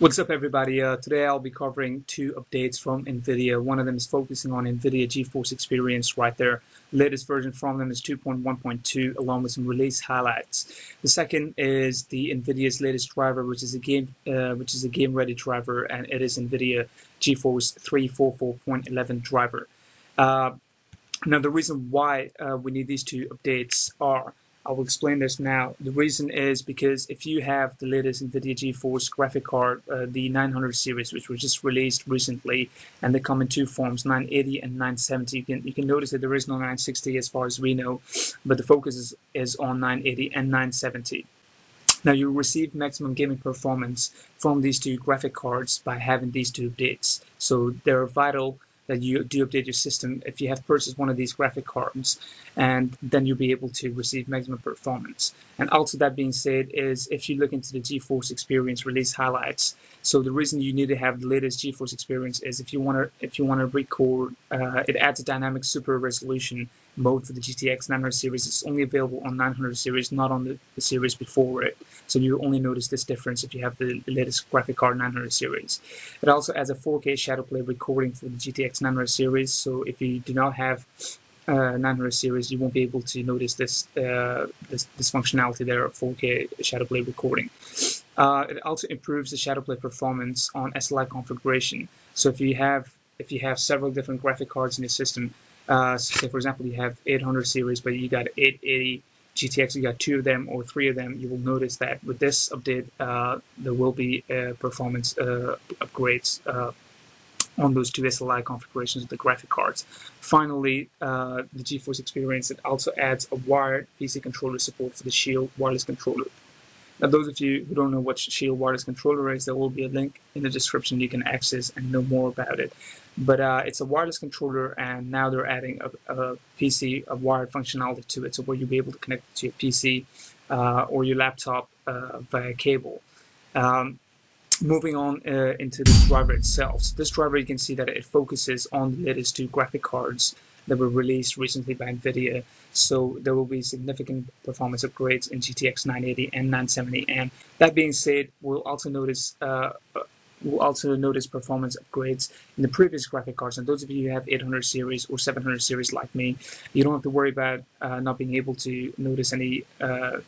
What's up everybody? Uh, today I'll be covering two updates from NVIDIA. One of them is focusing on NVIDIA GeForce Experience right there. Latest version from them is 2.1.2 along with some release highlights. The second is the NVIDIA's latest driver which is a game uh, which is a game ready driver and it is NVIDIA GeForce 344.11 driver. Uh, now the reason why uh, we need these two updates are I will explain this now. The reason is because if you have the latest NVIDIA GeForce graphic card, uh, the 900 series, which was just released recently, and they come in two forms, 980 and 970, you can you can notice that there is no 960 as far as we know, but the focus is, is on 980 and 970. Now you receive maximum gaming performance from these two graphic cards by having these two updates. So they're vital that you do update your system if you have purchased one of these graphic cards and then you'll be able to receive maximum performance. And also that being said is if you look into the GeForce Experience release highlights, so the reason you need to have the latest GeForce Experience is if you want to if you want to record, uh, it adds a dynamic super resolution mode for the GTX 900 series. It's only available on 900 series, not on the, the series before it. So you only notice this difference if you have the latest graphic card 900 series. It also has a 4K ShadowPlay recording for the GTX 900 series. So if you do not have uh, 900 series, you won't be able to notice this uh, this, this, functionality there of 4K ShadowPlay recording. Uh, it also improves the ShadowPlay performance on SLI configuration. So if you have if you have several different graphic cards in your system, uh, say for example you have 800 series, but you got 880 GTX, you got two of them or three of them, you will notice that with this update, uh, there will be uh, performance uh, upgrades uh, on those two SLI configurations of the graphic cards. Finally, the GeForce Experience, it also adds a wired PC controller support for the Shield wireless controller. Now, those of you who don't know what Shield wireless controller is, there will be a link in the description you can access and know more about it. But uh, it's a wireless controller, and now they're adding a, a, PC, a wired functionality to it, so where you'll be able to connect to your PC uh, or your laptop uh, via cable. Um, moving on uh, into the driver itself. So this driver, you can see that it focuses on the latest two graphic cards that were released recently by NVIDIA. So there will be significant performance upgrades in GTX 980 and 970. And that being said, we'll also notice uh, we'll also notice performance upgrades in the previous graphic cards. And those of you who have 800 series or 700 series like me, you don't have to worry about uh, not being able to notice any uh,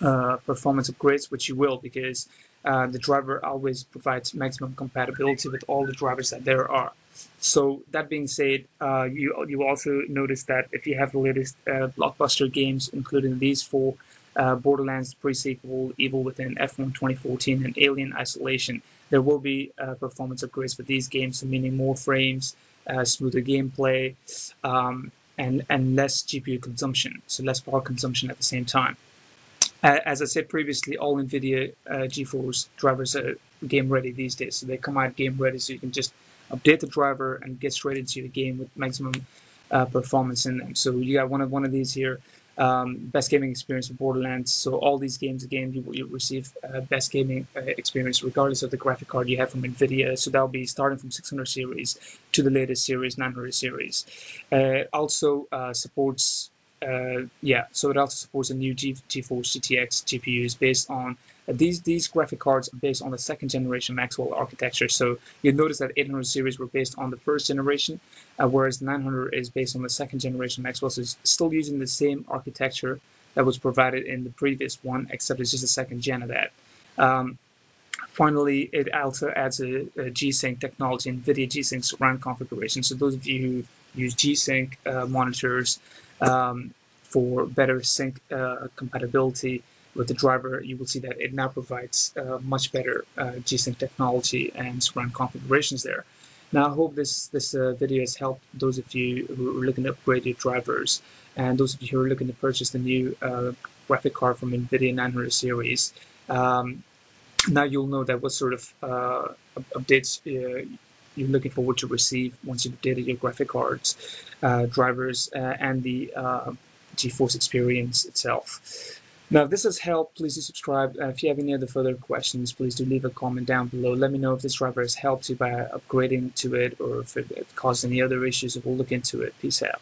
uh, performance upgrades, which you will because uh, the driver always provides maximum compatibility with all the drivers that there are. So that being said, uh, you you also notice that if you have the latest uh, blockbuster games, including these four, uh, Borderlands pre-sequel, Evil Within, F1 2014, and Alien Isolation, there will be uh, performance upgrades for these games, meaning more frames, uh, smoother gameplay, um, and and less GPU consumption, so less power consumption at the same time. as I said previously, all NVIDIA uh, GeForce drivers are game ready these days, so they come out game ready, so you can just update the driver and get straight into the game with maximum uh, performance in them. So you got one of one of these here, um, best gaming experience for Borderlands. So all these games again, you will receive uh, best gaming uh, experience regardless of the graphic card you have from NVIDIA. So that'll be starting from 600 series to the latest series, 900 series. Uh, also uh, supports uh, yeah, so it also supports the new GeForce GTX GPUs based on uh, these these graphic cards based on the second generation Maxwell architecture. So you'll notice that 800 series were based on the first generation, uh, whereas 900 is based on the second generation Maxwell. So it's still using the same architecture that was provided in the previous one, except it's just a second gen of that. Um, finally, it also adds a, a G-Sync technology, NVIDIA G-Sync surround configuration. So those of you who use G-Sync uh, monitors, um, for better sync uh, compatibility with the driver, you will see that it now provides uh, much better uh, G-Sync technology and surround configurations there. Now, I hope this this uh, video has helped those of you who are looking to upgrade your drivers and those of you who are looking to purchase the new uh, graphic card from NVIDIA 900 series. Um, now you'll know that what sort of uh, updates you're looking forward to receive once you've updated your graphic cards, uh, drivers, uh, and the uh, GeForce experience itself. Now, if this has helped, please do subscribe. Uh, if you have any other further questions, please do leave a comment down below. Let me know if this driver has helped you by upgrading to it or if it, it caused any other issues. We'll look into it. Peace out.